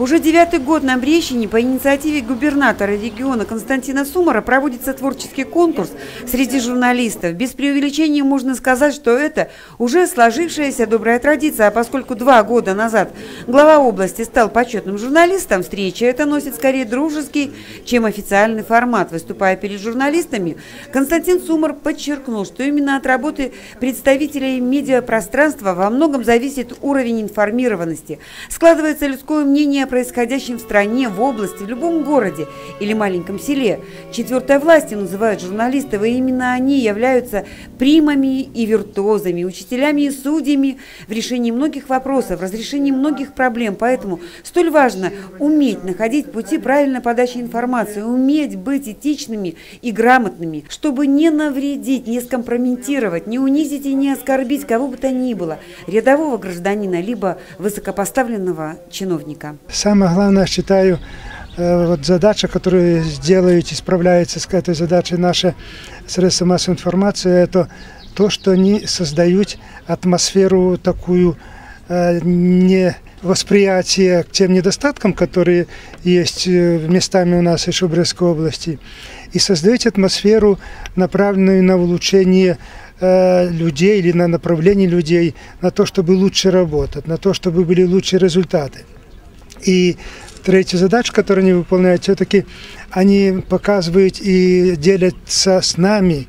Уже девятый год на Брещине по инициативе губернатора региона Константина Сумара проводится творческий конкурс среди журналистов. Без преувеличения можно сказать, что это уже сложившаяся добрая традиция, а поскольку два года назад глава области стал почетным журналистом, встреча это носит скорее дружеский, чем официальный формат. Выступая перед журналистами, Константин Сумар подчеркнул, что именно от работы представителей медиапространства во многом зависит уровень информированности. Складывается людское мнение происходящем в стране, в области, в любом городе или маленьком селе. Четвертой властью называют журналистов, и именно они являются примами и виртуозами, учителями и судьями в решении многих вопросов, разрешении многих проблем. Поэтому столь важно уметь находить пути правильной подачи информации, уметь быть этичными и грамотными, чтобы не навредить, не скомпрометировать, не унизить и не оскорбить кого бы то ни было, рядового гражданина, либо высокопоставленного чиновника. Самое главное, считаю, э, вот задача, которую сделают и справляются с этой задачей наши средства массовой информации, это то, что они создают атмосферу такую э, не восприятие к тем недостаткам, которые есть э, местами у нас в Брестской области, и создать атмосферу, направленную на улучшение людей или на направление людей, на то, чтобы лучше работать, на то, чтобы были лучшие результаты. И третья задача, которую они выполняют, все-таки они показывают и делятся с нами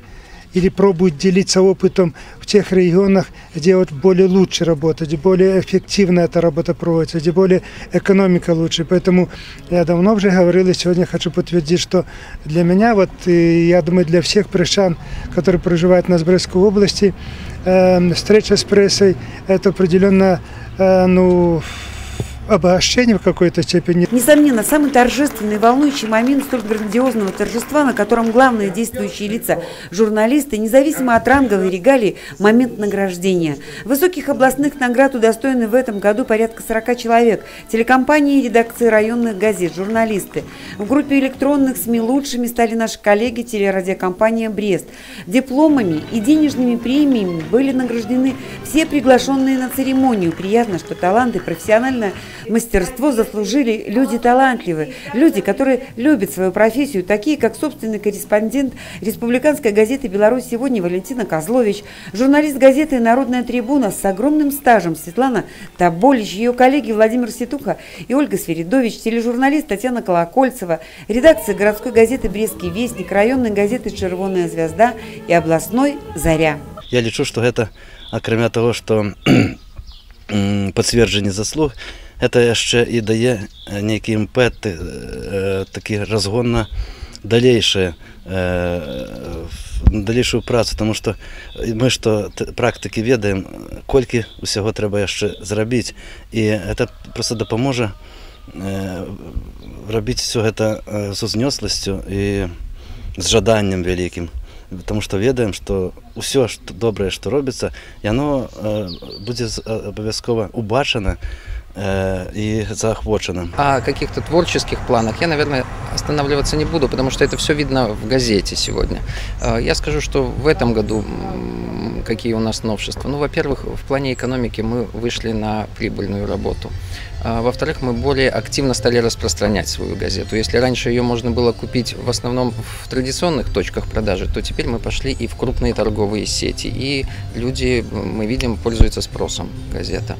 или пробуют делиться опытом в тех регионах, где вот более лучше работать, более эффективно эта работа проводится, где более экономика лучше. Поэтому я давно уже говорил, и сегодня хочу подтвердить, что для меня, вот, и я думаю, для всех прыщан, которые проживают на Брестской области, э, встреча с прессой – это определенно, э, ну, обогащение в какой-то степени. Несомненно, самый торжественный и волнующий момент столь грандиозного торжества, на котором главные действующие лица – журналисты, независимо от ранговой регалии, момент награждения. Высоких областных наград удостоены в этом году порядка 40 человек. Телекомпании редакции районных газет, журналисты. В группе электронных СМИ лучшими стали наши коллеги телерадиокомпания «Брест». Дипломами и денежными премиями были награждены все приглашенные на церемонию. Приятно, что таланты, профессиональная мастерство заслужили люди талантливые, люди, которые любят свою профессию, такие как собственный корреспондент республиканской газеты «Беларусь сегодня» Валентина Козлович, журналист газеты «Народная трибуна» с огромным стажем Светлана Таболич, ее коллеги Владимир Ситуха и Ольга Сверидович, тележурналист Татьяна Колокольцева, редакция городской газеты «Брестский вестник», районной газеты «Червоная звезда» и областной «Заря». Я лічу, што гэта акрамя таго, што пацверджанне заслуг это яшчэ і дае нейкі імпэт такі разгон на далейшае далейшую працу тому что мы што практыкі ведаем колькі усяго трэба яшчэ зрабіць і это просто дапаможа рабіць все гэта з узнёсласцю і з жаданнем вялікім. Потому что ведаем что ўсё што добрае што робіцца яно будзе абавязкова убачана и заохваченным. О каких-то творческих планах я, наверное, останавливаться не буду, потому что это все видно в газете сегодня. Я скажу, что в этом году какие у нас новшества. Ну, во-первых, в плане экономики мы вышли на прибыльную работу. Во-вторых, мы более активно стали распространять свою газету. Если раньше ее можно было купить в основном в традиционных точках продажи, то теперь мы пошли и в крупные торговые сети. И люди, мы видим, пользуются спросом газета.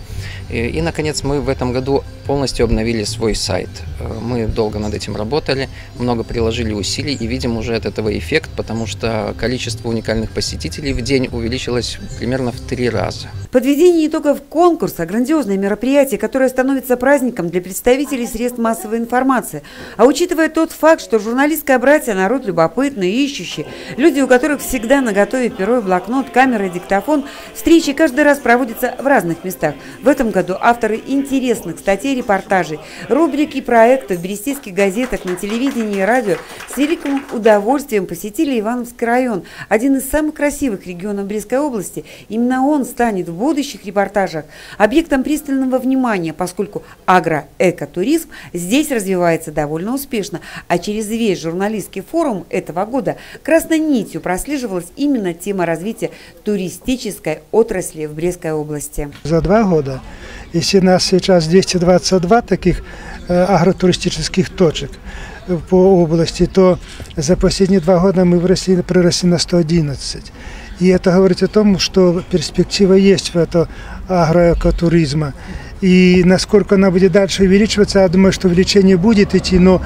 И, и наконец, мы в этом году полностью обновили свой сайт. Э, мы долго над этим работали, много приложили усилий и видим уже от этого эффект, потому что количество уникальных посетителей в день увеличилось примерно в три раза. Подведение итогов конкурса – грандиозное мероприятие, которое становится праздником для представителей средств массовой информации. А учитывая тот факт, что журналистское братья – народ любопытный, ищущий, люди, у которых всегда наготове перо и блокнот, камера и диктофон, встречи каждый раз проводятся в разных местах. В этом году авторы интересных статей репортажей, рубрики и проектов берестейских газетах, на телевидении и радио с великим удовольствием посетили Ивановский район, один из самых красивых регионов Брестской области. Именно он станет в будущих репортажах объектом пристального внимания, поскольку агроэкотуризм здесь развивается довольно успешно, а через весь журналистский форум этого года красной нитью прослеживалась именно тема развития туристической отрасли в Брестской области. За два года если нас сейчас 222 таких агротуристических точек по области, то за последние два года мы выросли, приросли на 111. И это говорит о том, что перспектива есть в это агроэкотуризма. И насколько она будет дальше увеличиваться, я думаю, что увеличение будет идти, но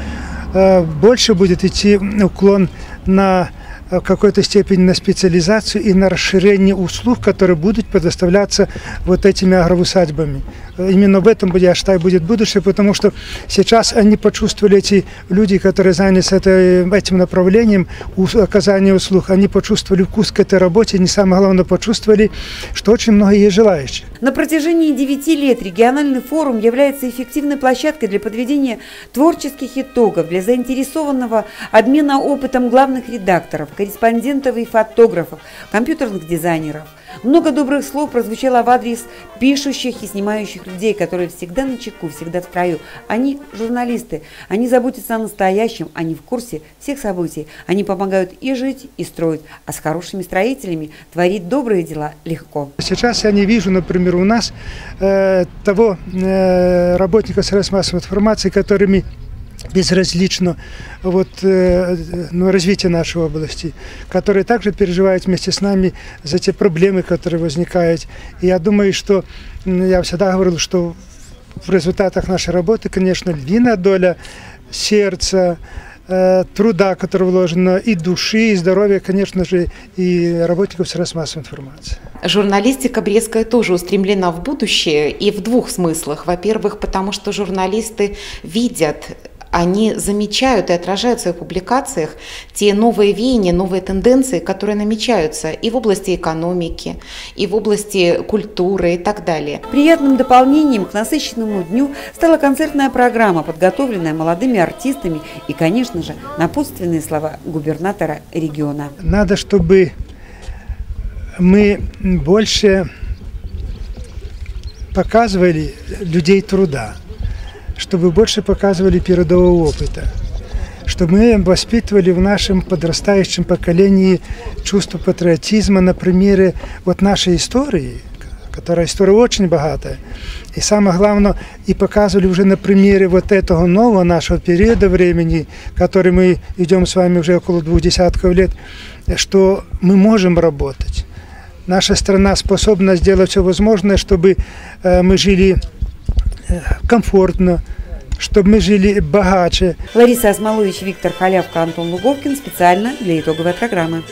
э, больше будет идти уклон на в какой-то степени на специализацию и на расширение услуг, которые будут предоставляться вот этими агроусадьбами. Именно в этом, я считаю, будет будущее, потому что сейчас они почувствовали, эти люди, которые занялись это, этим направлением оказания услуг, они почувствовали вкус к этой работе, не самое главное, почувствовали, что очень много есть желающих. На протяжении 9 лет региональный форум является эффективной площадкой для подведения творческих итогов, для заинтересованного обмена опытом главных редакторов, корреспондентов и фотографов, компьютерных дизайнеров. Много добрых слов прозвучало в адрес пишущих и снимающих людей, которые всегда на чеку, всегда в строю. Они журналисты, они заботятся о настоящем, они в курсе всех событий, они помогают и жить, и строить, а с хорошими строителями творить добрые дела легко. Сейчас я не вижу, например, у нас э, того э, работника средств массовой информации, которыми безразлично вот, э, ну, развитие нашей области, которые также переживают вместе с нами за те проблемы, которые возникают. И я думаю, что я всегда говорил, что в результатах нашей работы, конечно, львиная доля сердца, э, труда, который вложено, и души, и здоровья, конечно же, и работников средств массовой информации. Журналистика брестская тоже устремлена в будущее и в двух смыслах. Во-первых, потому что журналисты видят они замечают и отражают в своих публикациях те новые веяния, новые тенденции, которые намечаются и в области экономики, и в области культуры и так далее. Приятным дополнением к насыщенному дню стала концертная программа, подготовленная молодыми артистами и, конечно же, напутственные слова губернатора региона. Надо, чтобы мы больше показывали людей труда чтобы больше показывали передового опыта, чтобы мы воспитывали в нашем подрастающем поколении чувство патриотизма на примере вот нашей истории, которая история очень богатая. И самое главное, и показывали уже на примере вот этого нового нашего периода времени, который мы идем с вами уже около двух десятков лет, что мы можем работать. Наша страна способна сделать все возможное, чтобы э, мы жили комфортно, чтобы мы жили богаче. Лариса Осмолович, Виктор Халявка, Антон Луговкин специально для итоговой программы.